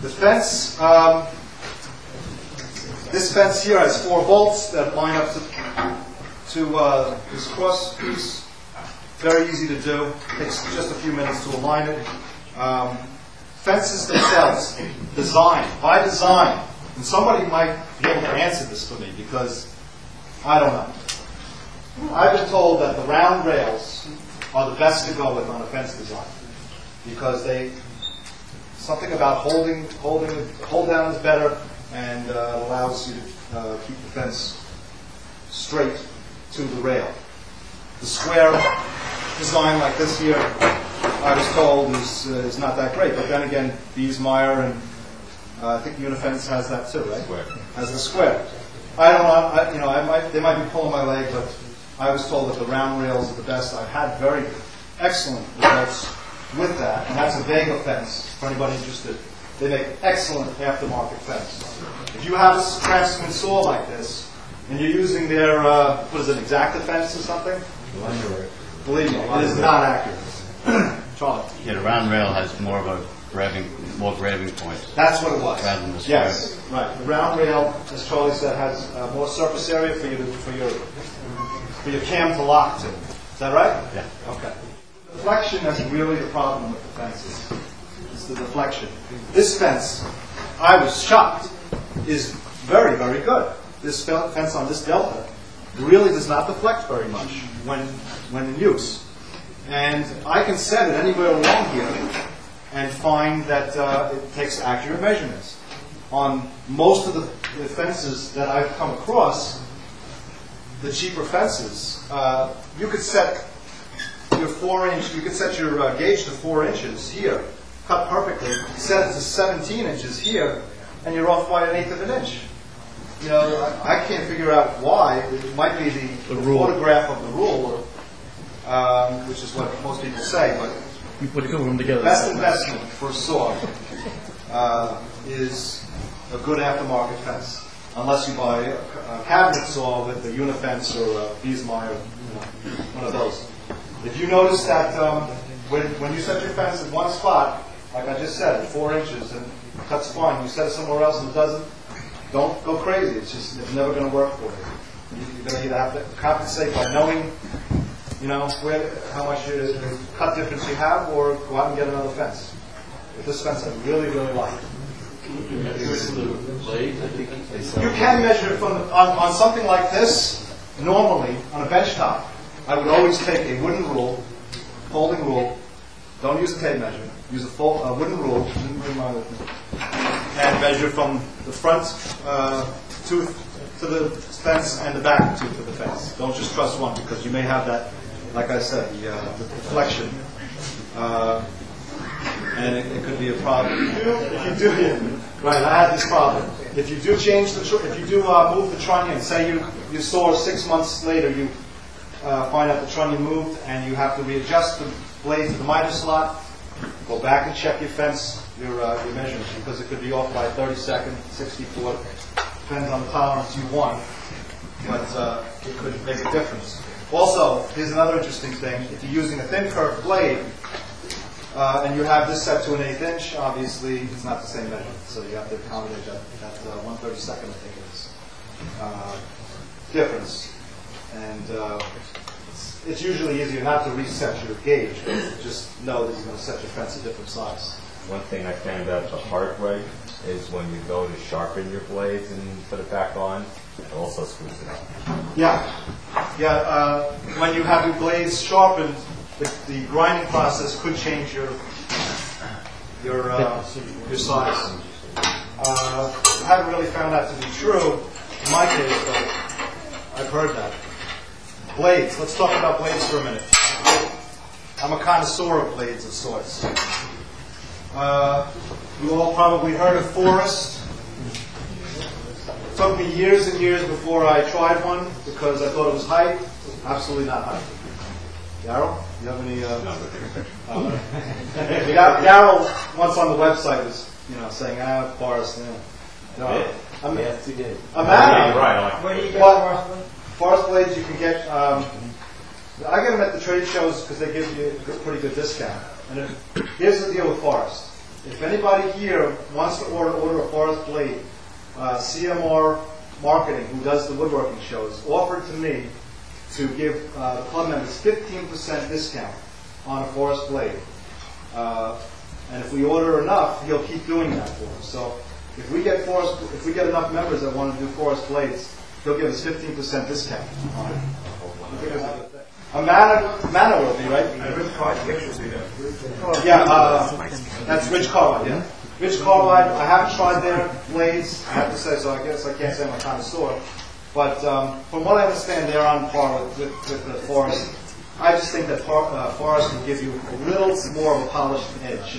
The fence, um, this fence here has four bolts that line up to, to uh, this cross piece. Very easy to do. Takes just a few minutes to align it. Um, fences themselves, design, by design, and somebody might be able to answer this for me because I don't know. I've been told that the round rails are the best to go with on a fence design because they something about holding holding hold down is better and uh, allows you to uh, keep the fence straight to the rail. The square design like this here, I was told, is, uh, is not that great. But then again, Biesemeyer and uh, I think Unifence has that too, right? Square. Has the square. I don't know. I, you know, I might, they might be pulling my leg, but I was told that the round rails are the best. I've had very excellent results with that, and that's a Vega fence for anybody interested. They make excellent aftermarket fence. If you have a craftsman saw like this, and you're using their, uh, what is it, exacta fence or something? Believe me, it is not accurate. Charlie. Yeah, the round rail has more of a grabbing, more grabbing point. That's what it was. Rather than the square. Yes, right. The round rail, as Charlie said, has uh, more surface area for you to, for your for your cam to lock to. Is that right? Yeah. Okay. Deflection is really the problem with the fences. It's the deflection. This fence, I was shocked, is very, very good. This fence on this delta really does not deflect very much when when in use. And I can set it anywhere along here and find that uh, it takes accurate measurements. On most of the, the fences that I've come across, the cheaper fences, uh, you could set your four inch, you could set your uh, gauge to four inches here, cut perfectly, set it to 17 inches here, and you're off by an eighth of an inch. You know, I, I can't figure out why. It might be the, the photograph of the rule, or, um, which is what most people say, but You put a couple of them together. best investment for a saw uh, is a good aftermarket fence, unless you buy a, a cabinet saw with a Unifence or a Biesemeyer, you know, one of those. If you notice that um, when, when you set your fence in one spot, like I just said, four inches, and that's fine. You set it somewhere else and it doesn't, don't go crazy. It's just it's never going to work for you. You- You're going to either have to compensate by knowing you know, where, how much uh, cut difference you have, or go out and get another fence. But this fence I really, really like. You can measure it from, the- on, on something like this, normally, on a bench top, I would always take a wooden rule, folding rule, don't use a tape measure, use a full, a wooden rule, and measure from the front uh, tooth to the fence and the back tooth to the fence. Don't just trust one, because you may have that, like I said, the uh, the deflection. Uh, and it, it could be a problem. If you do, if you do, right, I had this problem. If you do change the, if you do uh, move the trunnion, say you you saw six months later, you uh, find out the trunnion moved, and you have to readjust the blade to the miter slot. Go back and check your fence, your uh, your measurements, because it could be off by 30 seconds, 64. Depends on the tolerance you want, but uh, it could make a difference. Also, here's another interesting thing: if you're using a thin curved blade, uh, and you have this set to an eighth inch, obviously it's not the same measurement, so you have to accommodate that, that uh, 132nd, I think it is, uh, difference. And uh, it's, it's usually easier not to reset your gauge, but just know that you're going to set your fence a different size. One thing I found out the hard way is when you go to sharpen your blades and put it back on, it also screws it up. Yeah, yeah. Uh, when you have your blades sharpened, the, the grinding process could change your your uh, your size. Uh, I haven't really found that to be true in my case, but I've heard that. Blades. Let's talk about blades for a minute. I'm a connoisseur of blades of sorts. Uh, you all probably heard of Forrest. Took me years and years before I tried one because I thought it was hype. Absolutely not hype. Daryl, you have any? Uh, uh, Dar- Daryl once on the website was, you know, saying, "Ah, Forrest." Yeah. No, I'm, Yes, you did. I'm Yeah, mad. you're right. I like Where do you get What? Forrest blades you can get. Um, I get them at the trade shows because they give you a pretty good discount. And if, here's the deal with Forrest. if anybody here wants to order, order a Forrest blade, uh, CMR Marketing, who does the woodworking shows, offered to me to give uh, club members 15% discount on a Forrest blade. Uh, and if we order enough, he'll keep doing that for us. So if we get Forrest, if we get enough members that want to do Forrest blades, he'll give us 15% discount on it. Amana, Mana will be, right? Yeah, uh, that's Ridge Carbide, yeah. Ridge Carbide, I haven't tried their blades, I have to say, so I guess I can't say I'm a connoisseur. But um, from what I understand, they're on par with, with, with the Forrest. I just think that par, uh, Forrest will give you a little more of a polished edge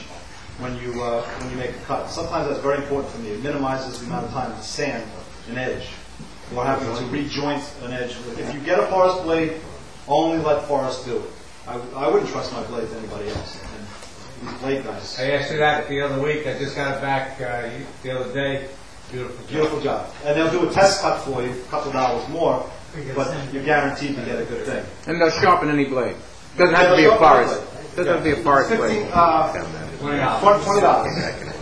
when you uh, when you make a cut. Sometimes that's very important for me. It minimizes the amount of time to sand an edge or having to rejoint an edge. If you get a Forrest blade, only let Forrest do it. I, I wouldn't trust my blade to anybody else. And these blade guys. I asked you that the other week, I just got it back uh, the other day. Beautiful job. Beautiful job. And they'll do a test cut for you, a couple dollars more, but you're guaranteed to get a good thing. And they'll sharpen any blade. Doesn't have to be a Forrest. Doesn't have to be a Forrest Fifteen, blade. uh, Twenty dollars. twenty dollars.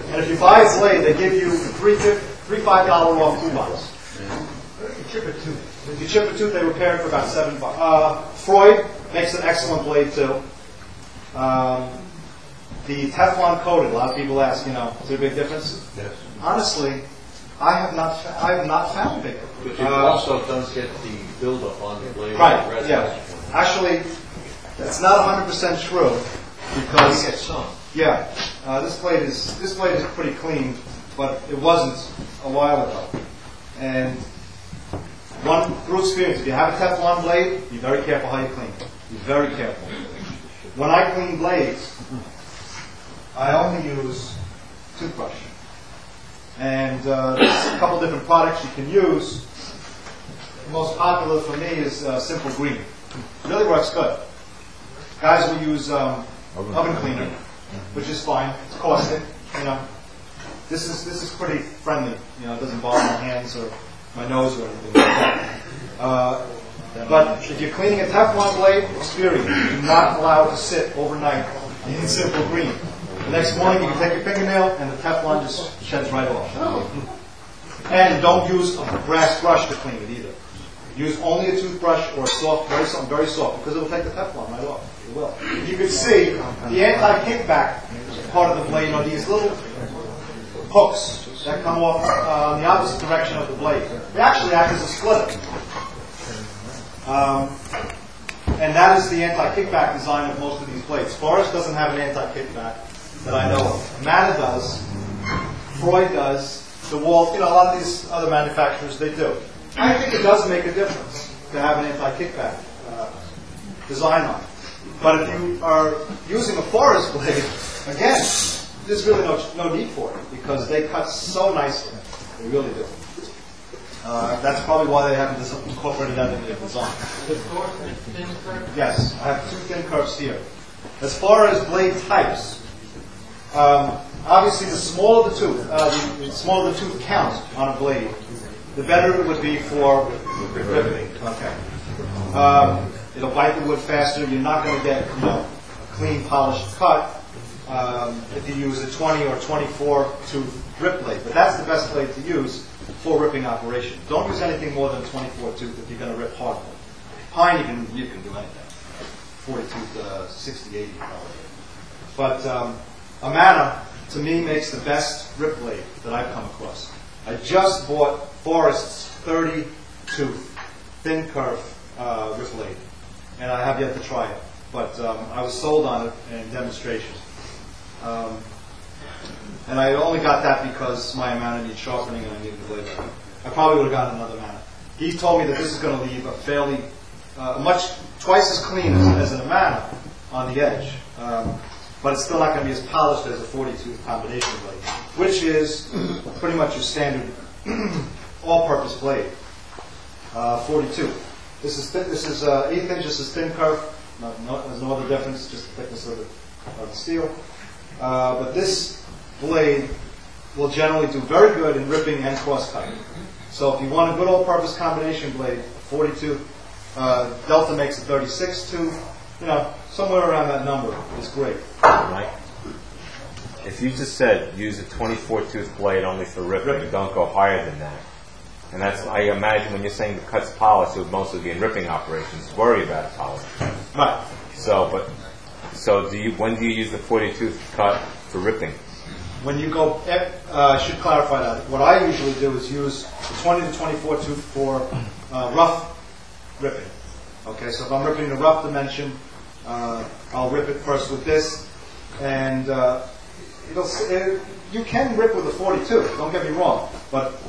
And if you buy a blade, they give you three, three $5 off coupons. If you chip a tooth, they repair it for about seven bucks. Uh, Freud makes an excellent blade too. Um, the Teflon coated, a lot of people ask, you know, is there a big difference? Yes. Honestly, I have not, fa- I have not found a big. But you Uh, also don't get the buildup on the blade. Right, yeah. Actually, that's not hundred percent true, because, You get some. yeah, uh, this blade is, this blade is pretty clean, but it wasn't a while ago. And one, through experience, if you have a Teflon blade, be very careful how you clean it. Be very careful. When I clean blades, I only use toothbrush. And uh, there's a couple different products you can use. The most popular for me is uh, Simple Green. It really works good. Guys will use um, oven cleaner, which is fine. It's caustic, you know. This is this is pretty friendly. You know, it doesn't bother my hands or my nose or anything like that. Uh, but if you're cleaning a Teflon blade, experience. Do not allow it to sit overnight in Simple Green. The next morning, you can take your fingernail and the Teflon just sheds right off. And don't use a brass brush to clean it either. Use only a toothbrush or a soft, very soft, very soft, because it will take the Teflon right off. It will. You can see the anti-kickback part of the blade are these little hooks that come off uh, the opposite direction of the blade. They actually act as a splitter. Um, and that is the anti-kickback design of most of these blades. Forrest doesn't have an anti-kickback that I know of. Mana does. Freud does. DeWalt, you know, a lot of these other manufacturers, they do. I think it does make a difference to have an anti-kickback uh, design on it. But if you are using a Forrest blade, again, there's really no, no need for it because they cut so nicely. They really do. Uh, that's probably why they haven't incorporated that in their design. Yes, I have two thin kerfs here. As far as blade types, um, obviously the smaller the tooth, uh, the, the smaller the tooth count on a blade, the better it would be for riveting. Okay. Um, it'll bite the wood faster. You're not going to get you know, a clean, polished cut um, if you use a 20 or 24 tooth rip blade. But that's the best blade to use for ripping operation. Don't use anything more than 24 tooth if you're going to rip hardwood. Pine, you can, you can do anything. 40 tooth, uh, 60, 80 probably. But um, Amana, to me, makes the best rip blade that I've come across. I just bought Forrest's 30 tooth thin kerf uh, rip blade, and I have yet to try it. But um, I was sold on it in demonstration. Um, and I only got that because my Amana needs sharpening and I needed the blade. I probably would have gotten another Amana. He told me that this is going to leave a fairly, uh, much, twice as clean as, as an Amana on the edge. Um, but it's still not going to be as polished as a 42 combination blade, which is pretty much your standard all-purpose blade. Uh, 42. This is thi- this is uh, eighth inch. This is thin kerf. No, no, there's no other difference, just the thickness of the, of the steel. Uh, but this blade will generally do very good in ripping and cross cutting. So if you want a good all-purpose combination blade, 42, uh, Delta makes a 36 tooth. You know, somewhere around that number is great. Right. if you just said use a 24 tooth blade only for ripping, don't go higher than that. And that's, I imagine when you're saying the cut's polished, it would mostly be in ripping operations, worry about polish. Right. So, but, so do you, when do you use the 40 tooth cut for ripping? When you go, eh, uh, I should clarify that. What I usually do is use the 20 to 24 tooth for uh, rough ripping. Okay, so if I'm ripping the rough dimension, uh, I'll rip it first with this, and uh, it'll, it, you can rip with a 42. Don't get me wrong, but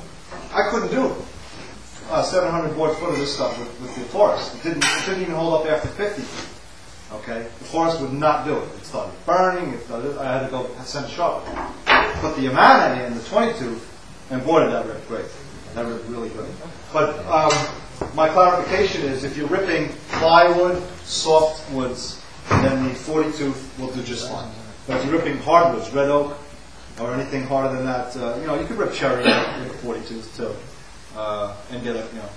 I couldn't do uh, 700 board foot of this stuff with, with the Forrest. It didn't, it didn't even hold up after 50 feet. Okay, the Forrest would not do it. It started burning. It started, I had to go send sharpener. Put the Amana in the 22, and boy, did that rip great. That ripped really good. But um, my clarification is, if you're ripping plywood, soft woods, then the 42 will do just fine. But if you're ripping hardwoods, red oak, or anything harder than that, uh, you know, you could rip cherry with a 42 too, uh, and get a, you know,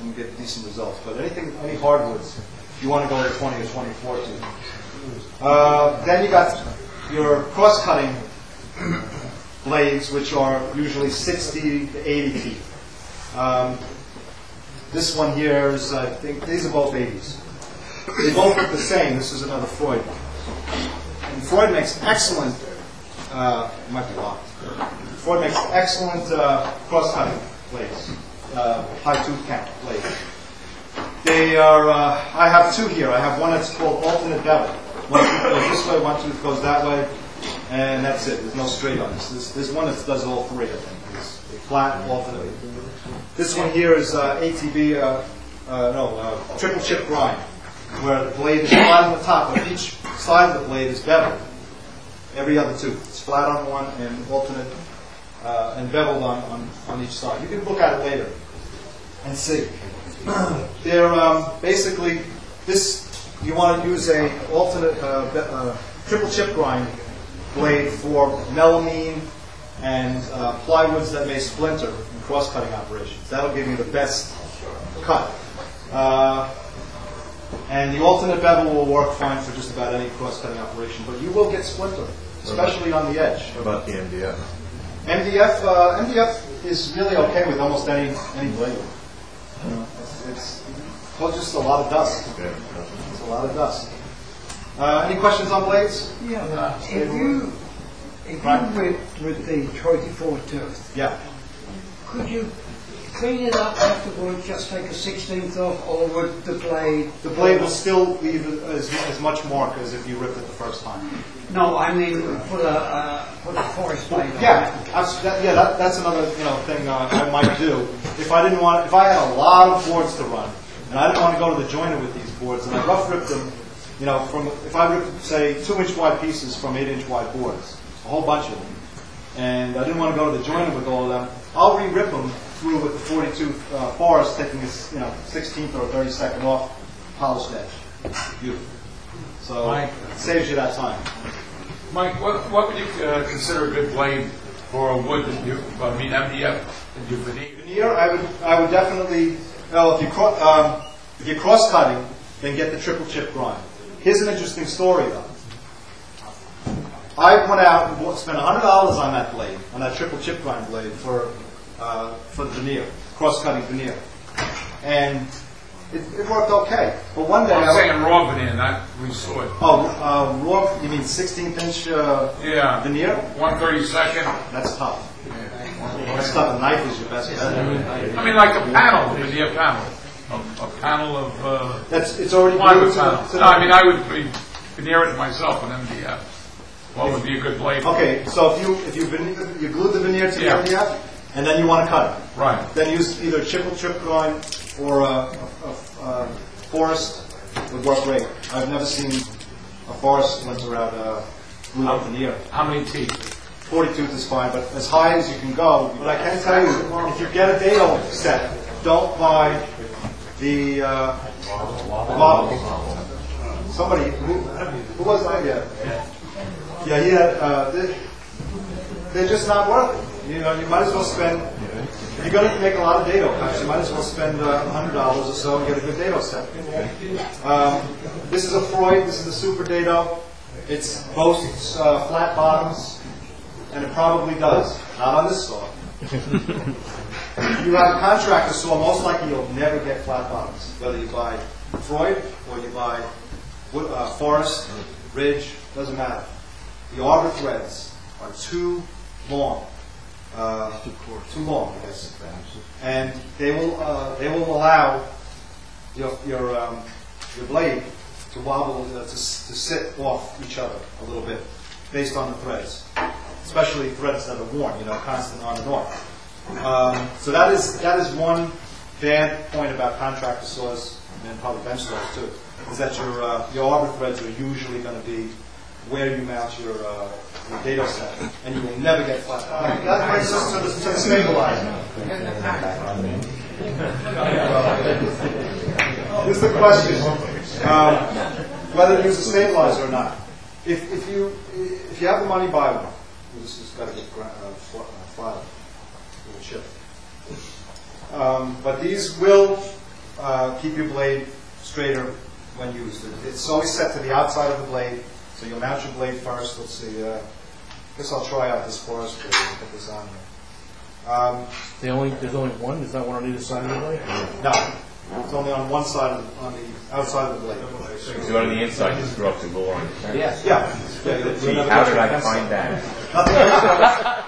and get decent results. But anything, any hardwoods, you want to go with 20 or 24 tooth. Uh, then you got your cross-cutting blades, which are usually 60 to 80 teeth. Um, this one here is, I think, these are both 80s. They both look the same. This is another Freud one. And Freud makes excellent, uh, might be locked. Freud makes excellent uh, cross-cutting blades, uh, high tooth count blades. They are, uh, I have two here. I have one that's called alternate bevel. One tooth goes this way, one tooth goes that way, and that's it. There's no straight on this. There's, there's one that does all three, I think. It's flat, alternate. This one here is uh, ATB, uh, uh, no, uh, triple chip grind, where the blade is flat on the top, but each side of the blade is beveled. Every other tooth. It's flat on one and alternate uh, and beveled on, on, on each side. You can look at it later and see. They're um, basically this. You want to use a alternate uh, uh, triple chip grind blade for melamine and uh, plywoods that may splinter in cross-cutting operations. That'll give you the best cut. Uh, and the alternate bevel will work fine for just about any cross-cutting operation, but you will get splinter, especially on the edge. What about the MDF? MDF, uh, MDF is really okay with almost any any blade. You know, it's, just a lot of dust. It's a lot of dust. Uh, any questions on blades? Yeah, if you, if Right. you whipped with the 24 tooth, Yeah. could you clean it up afterwards, just take a 16th off, or would the blade? The blade will still leave as, as much mark as if you ripped it the first time. No, I mean, put a, uh, put a Forrest blade on Yeah, it. that, yeah, that, that's another you know thing uh, I might do. If I didn't want, if I had a lot of boards to run, and I didn't want to go to the joiner with these boards, and I rough ripped them, you know, from if I ripped say two inch wide pieces from eight inch wide boards, a whole bunch of them, and I didn't want to go to the joiner with all of them, I'll re-rip them through with the 42 uh, Forrest, taking this you know 16th or 32nd off polished edge. Beautiful. So Mike. it saves you that time. Mike, what, what would you uh, consider a good blade for a wood that you, I mean, MDF that you veneer? Veneer, I would, I would definitely, well, if you cro- um, if you're cross cutting, then get the triple chip grind. Here's an interesting story though. I went out and bought, spent hundred dollars on that blade, on that triple chip grind blade for uh, for the veneer, cross cutting veneer, and it, it worked okay. But one day, I'm I, saying raw veneer, not restored. oh, uh, raw, you mean 16th inch uh, Yeah, veneer? one thirty second. That's tough. That's tough. A knife is your best bet. I mean, like a panel, veneer panel, a, a panel of uh, That's it's already plywood glued the- panel. No, I mean, I would be veneer it myself an MDF. What would be a good blade? Okay, so if you if you veneer, you glue the veneer to Yeah. the MDF, and then you want to cut it, Right. then use either triple chip grind or a, a, a, a Forrest would work great. I've never seen a Forrest splinter out a up veneer. How many teeth? Forty tooth is fine, but as high as you can go. But I can tell you, if you get a dado set, don't buy the uh, model. Somebody who, who was that? Yeah. Yeah, he had. Uh, they, they're just not worth it. You know, you might as well spend. You're going to make a lot of dado cuts, you might as well spend uh, hundred dollars or so and get a good dado set. Um, this is a Freud. This is a super dado. It's boasts uh, flat bottoms and it probably does, not on this saw. If you have a contractor saw, most likely you'll never get flat bottoms, whether you buy Freud or you buy Wood- uh, Forrest, Ridge, doesn't matter. The arbor threads are too long. Uh, Too long, I guess. And they will, uh, they will allow your, your, um, your blade to wobble, uh, to, to sit off each other a little bit based on the threads, especially threads that are worn, you know, constant on and off. Um, so that is, that is one bad point about contractor saws and probably bench saws too, is that your, uh, your arbor threads are usually going to be where you mount your, uh, your dado set, and you will never get flat. That brings us to the, to the stabilizer. This is the question, um, whether to use a stabilizer or not. If, if you, if you have the money, buy one. This has got to get gra- uh, fl- uh, filed, little chip. Um, But these will uh, keep your blade straighter when used. It's always set to the outside of the blade, so you'll mount your blade first. Let's see, uh, I guess I'll try out this Forrest blade and put this on here. Um, The only, there's only one, Is that one on either side of the blade? No, it's only on one side, of the- on the outside of the blade. If you go on the inside, just throw up the bore on the center. Yeah. Yeah, Gee, how did I find that? Nothing,